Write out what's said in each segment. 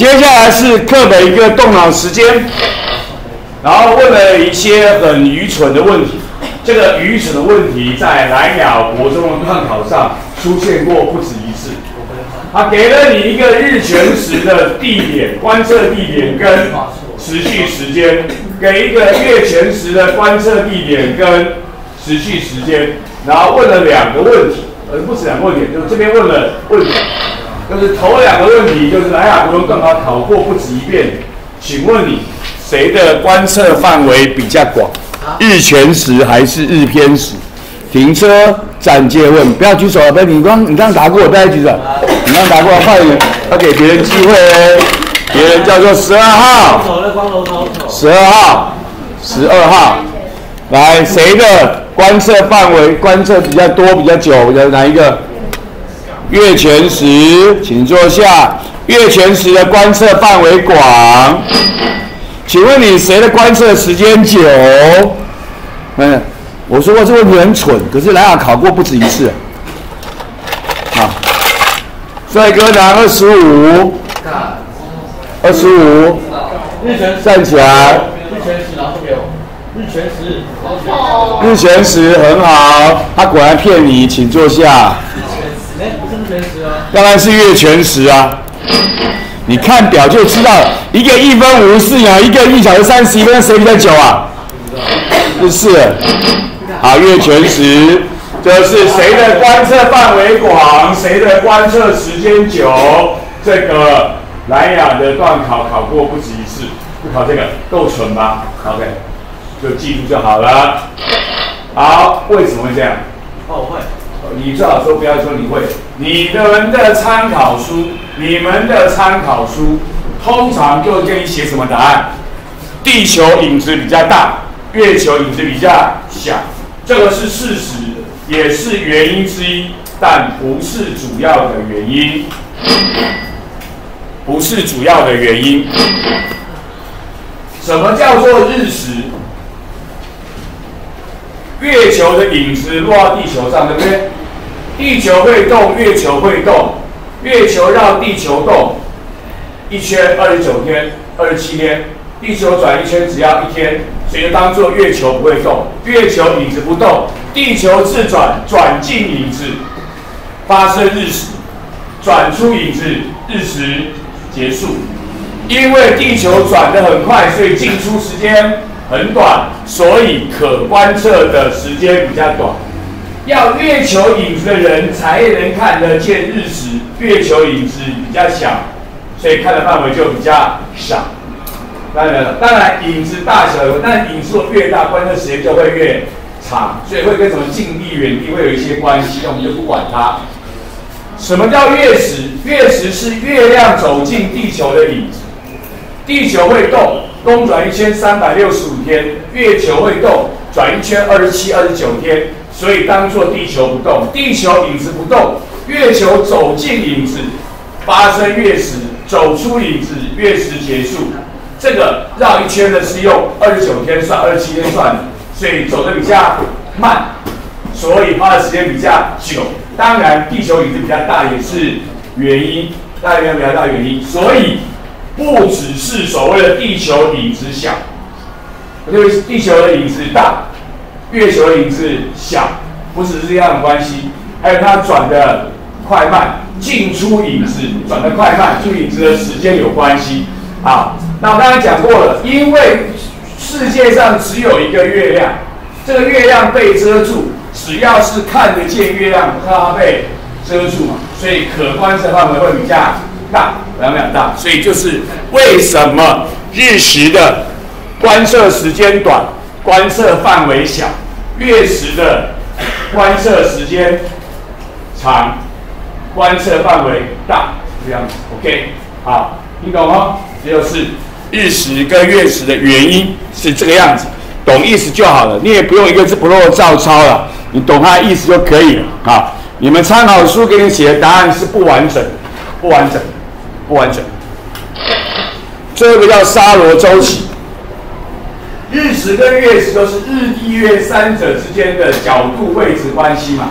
接下来是课本一个动脑时间，然后问了一些很愚蠢的问题。这个愚蠢的问题在蓝雅国中的段考上出现过不止一次。他给了你一个日全食的地点、观测地点跟持续时间，给一个月全食的观测地点跟持续时间，然后问了两个问题，呃，不止两个问题，就这边问了问题，就是头两个问题，就是莱雅国中段考考过不止一遍。请问你谁的观测范围比较广？日全食还是日偏食？停车暂借问，不要举手啊！不要你刚你刚答过，不要举手。你刚答过，快点，要给别人机会哦。别人叫做十二号，十二号，十二号。来，谁的观测范围观测比较多、比较久的哪一个？月全食，请坐下。月全食的观测范围广。请问你谁的观测时间久？嗯，我说过这个问题很蠢，可是莱雅考过不止一次。好，帅哥拿二十五，二十五，站起来。日全食拿不给我，日全食，日全食很好，他果然骗你，请坐下。哎。当然是月全食啊。你看表就知道，一个一分五十四秒，一个一小时三十一分，谁比较久啊？不是，好，月全食，这是谁的观测范围广，谁的观测时间久？这个莱雅的段考考过不止一次，不考这个够蠢吧？OK，就记住就好了。好，为什么会这样？哦，会。你最好说不要说你会，你们的参考书，你们的参考书通常就建议写什么答案？地球影子比较大，月球影子比较小，这个是事实，也是原因之一，但不是主要的原因，不是主要的原因。什么叫做日食？月球的影子落到地球上，对不对？地球会动，月球会动，月球绕地球动一圈二十九天、二十七天，地球转一圈只要一天，所以就当做月球不会动，月球影子不动，地球自转转进影子，发生日食，转出影子，日食结束。因为地球转得很快，所以进出时间很短，所以可观测的时间比较短。要月球影子的人才能看得见日食，月球影子比较小，所以看的范围就比较少。当然，当然影子大小有，但影子越大，观测时间就会越长，所以会跟什么近地、远地会有一些关系，那我们就不管它。什么叫月食？月食是月亮走进地球的影子，地球会动，公转一千三百六十五天，月球会动，转一圈二十七、二十九天。所以当做地球不动，地球影子不动，月球走进影子，发生月食，走出影子，月食结束。这个绕一圈的是用二十九天算，二十七天算，所以走的比较慢，所以花的时间比较久。当然，地球影子比较大也是原因，大原因比较大原因。所以不只是所谓的地球影子小，因为地球的影子大。月球的影子小，不只是这样的关系，还有它转的快慢，进出影子转的快慢，出影子的时间有关系。好，那我刚才讲过了，因为世界上只有一个月亮，这个月亮被遮住，只要是看得见月亮，它被遮住嘛，所以可观测范围会比较大，两秒大。所以就是为什么日食的观测时间短？观测范围小，月食的观测时间长，观测范围大，这样子，OK，好，你懂吗？这就是日食跟月食的原因是这个样子，懂意思就好了，你也不用一个字不漏照抄了，你懂它的意思就可以了。好，你们参考书给你写的答案是不完整，不完整，不完整。这个叫沙罗周期。日食跟月食都是日地月三者之间的角度位置关系嘛，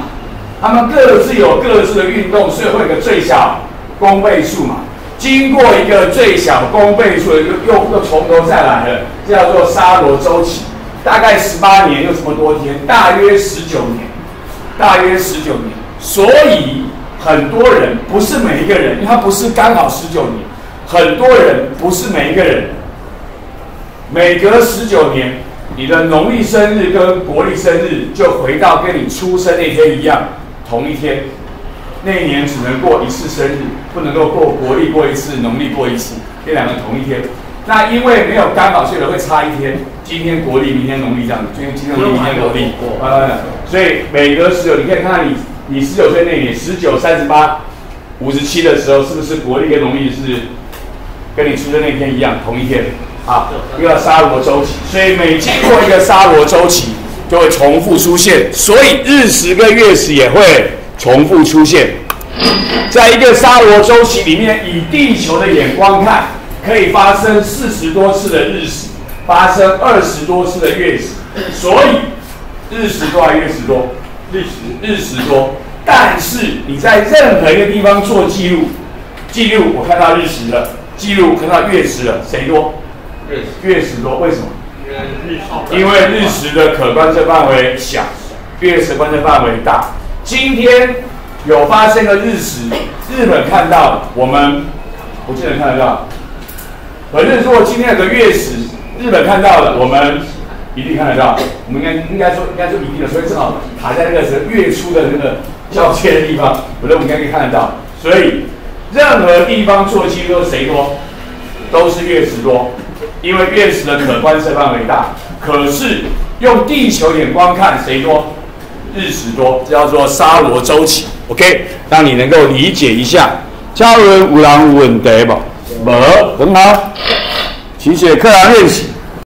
它们各自有各自的运动，所以会有个最小公倍数嘛。经过一个最小公倍数，又又又从头再来了，这叫做沙罗周期，大概十八年又这么多天，大约十九年，大约十九年。所以很多人不是每一个人，因为他不是刚好十九年，很多人不是每一个人，每隔十九年，你的农历生日跟国历生日就回到跟你出生那天一样，同一天。那一年只能过一次生日，不能够过国历过一次，农历过一次，这两个同一天。那因为没有刚好，所以会差一天。今天国历，明天农历这样子。今天今天农历，明天国历。啊，所以每隔十九，你可以看看你你十九岁那年，十九、三十八、五十七的时候，是不是国历跟农历是跟你出生那天一样，同一天？啊，一个沙罗周期。所以每经过一个沙罗周期，就会重复出现。所以日食跟月食也会。重复出现，在一个沙罗周期里面，以地球的眼光看，可以发生四十多次的日食，发生二十多次的月食。所以日食多还是月食多？日食日食多。但是你在任何一个地方做记录，记录我看到日食了，记录看到月食了，谁多？月月食多，为什么？因为日食因为日食的可观测范围小，月食观测范围大。今天有发生个日食，日本看到，我们不见得看得到。可是如果今天有个月食，日本看到了，我们一定看得到。我们应该应该说应该说一定的，所以正好卡在那个是月初的那个交接的地方，我认为我们应该可以看得到。所以任何地方做记录谁多，都是月食多，因为月食的可观测范围大。可是用地球眼光看谁多？日食多，叫做沙罗周期，OK，让你能够理解一下。家人无人问题不？没，很好，请写课堂练习。